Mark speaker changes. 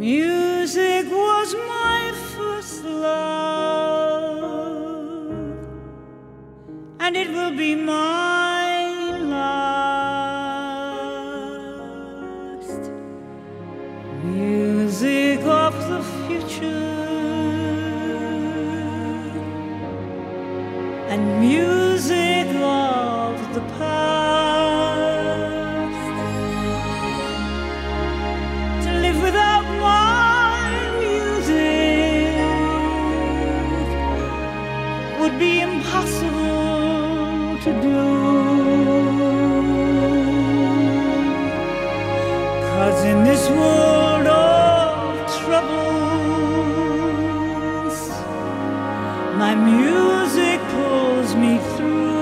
Speaker 1: Music was my first love, and it will be my last. Music of the future, and music would be impossible to do. Cause in this world of troubles, my music pulls me through.